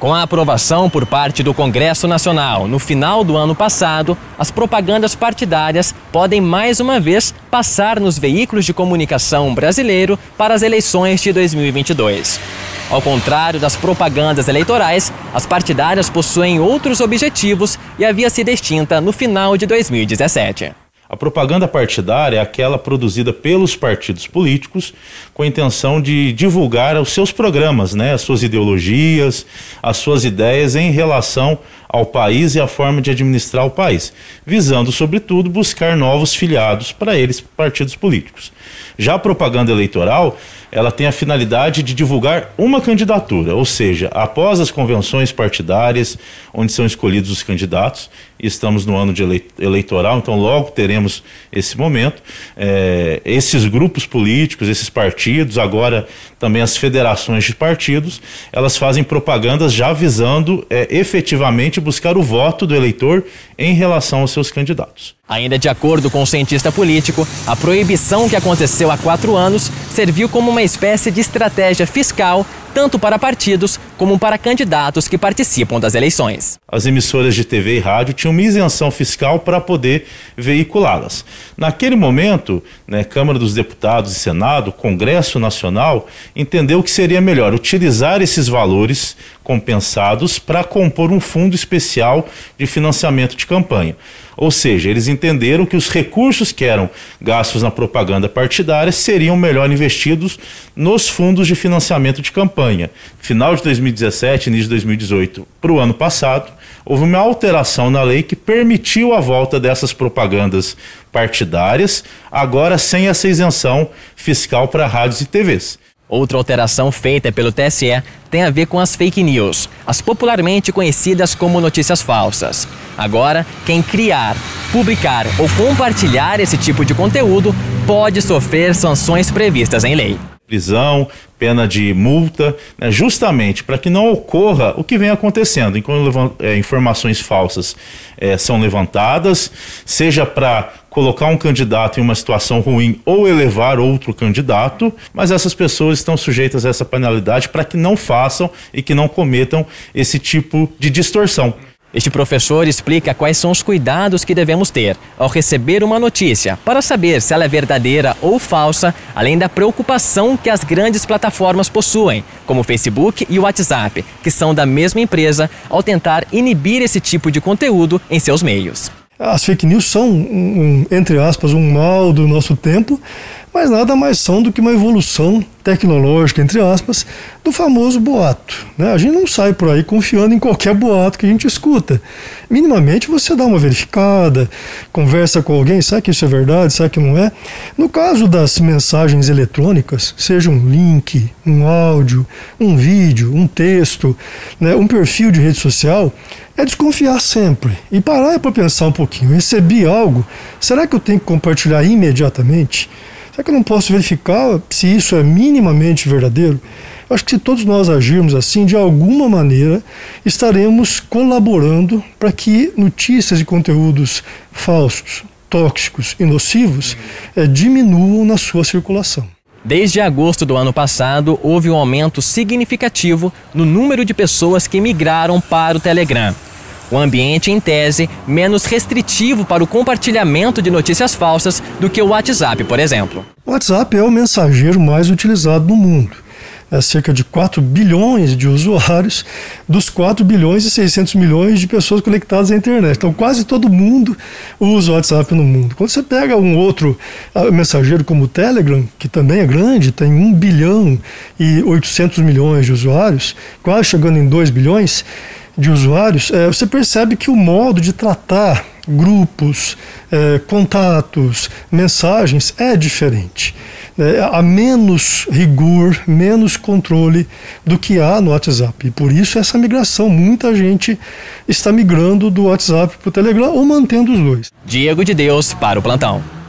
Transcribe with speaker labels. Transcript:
Speaker 1: Com a aprovação por parte do Congresso Nacional no final do ano passado, as propagandas partidárias podem mais uma vez passar nos veículos de comunicação brasileiro para as eleições de 2022. Ao contrário das propagandas eleitorais, as partidárias possuem outros objetivos e havia sido extinta no final de 2017.
Speaker 2: A propaganda partidária é aquela produzida pelos partidos políticos com a intenção de divulgar os seus programas, né, as suas ideologias, as suas ideias em relação ao país e à forma de administrar o país, visando, sobretudo, buscar novos filiados para eles, partidos políticos. Já a propaganda eleitoral, ela tem a finalidade de divulgar uma candidatura, ou seja, após as convenções partidárias, onde são escolhidos os candidatos, e estamos no ano de eleitoral, então logo teremos esse momento. É, esses grupos políticos, esses partidos, agora também as federações de partidos, elas fazem propagandas já visando é, efetivamente buscar o voto do eleitor em relação aos seus candidatos.
Speaker 1: Ainda de acordo com o cientista político, a proibição que aconteceu há quatro anos serviu como uma espécie de estratégia fiscal tanto para partidos como para candidatos que participam das eleições.
Speaker 2: As emissoras de TV e rádio tinham uma isenção fiscal para poder veiculá-las. Naquele momento, né, Câmara dos Deputados e Senado, Congresso Nacional, entendeu que seria melhor utilizar esses valores compensados para compor um fundo especial de financiamento de campanha. Ou seja, eles entenderam que os recursos que eram gastos na propaganda partidária seriam melhor investidos nos fundos de financiamento de campanha. Final de 2017, início de 2018, para o ano passado, houve uma alteração na lei que permitiu a volta dessas propagandas partidárias, agora sem essa isenção fiscal para rádios e TVs.
Speaker 1: Outra alteração feita pelo TSE tem a ver com as fake news, as popularmente conhecidas como notícias falsas. Agora, quem criar, publicar ou compartilhar esse tipo de conteúdo pode sofrer sanções previstas em lei
Speaker 2: prisão, pena de multa, né, justamente para que não ocorra o que vem acontecendo, enquanto é, informações falsas é, são levantadas, seja para colocar um candidato em uma situação ruim ou elevar outro candidato, mas essas pessoas estão sujeitas a essa penalidade para que não façam e que não cometam esse tipo de distorção.
Speaker 1: Este professor explica quais são os cuidados que devemos ter ao receber uma notícia para saber se ela é verdadeira ou falsa, além da preocupação que as grandes plataformas possuem, como o Facebook e o WhatsApp, que são da mesma empresa, ao tentar inibir esse tipo de conteúdo em seus meios.
Speaker 3: As fake news são, um, entre aspas, um mal do nosso tempo, mas nada mais são do que uma evolução tecnológica, entre aspas, do famoso boato. Né? A gente não sai por aí confiando em qualquer boato que a gente escuta. Minimamente você dá uma verificada, conversa com alguém, sabe que isso é verdade, sabe que não é. No caso das mensagens eletrônicas, seja um link, um áudio, um vídeo, um texto, né, um perfil de rede social, é desconfiar sempre e parar para pensar um pouquinho. Recebi algo, será que eu tenho que compartilhar imediatamente? Será que eu não posso verificar se isso é minimamente verdadeiro? Eu acho que se todos nós agirmos assim, de alguma maneira, estaremos colaborando para que notícias e conteúdos falsos, tóxicos e nocivos é, diminuam na sua circulação.
Speaker 1: Desde agosto do ano passado, houve um aumento significativo no número de pessoas que migraram para o Telegram. O ambiente, em tese, menos restritivo para o compartilhamento de notícias falsas do que o WhatsApp, por exemplo.
Speaker 3: O WhatsApp é o mensageiro mais utilizado no mundo. É cerca de 4 bilhões de usuários, dos 4 bilhões e 600 milhões de pessoas conectadas à internet. Então, quase todo mundo usa o WhatsApp no mundo. Quando você pega um outro ah, mensageiro como o Telegram, que também é grande, tem 1 bilhão e 800 milhões de usuários, quase chegando em 2 bilhões, de usuários, é, você percebe que o modo de tratar grupos, é, contatos, mensagens é diferente. É, há menos rigor, menos controle do que há no WhatsApp. E por isso essa migração. Muita gente está migrando do WhatsApp para o Telegram ou mantendo os dois.
Speaker 1: Diego de Deus para o plantão.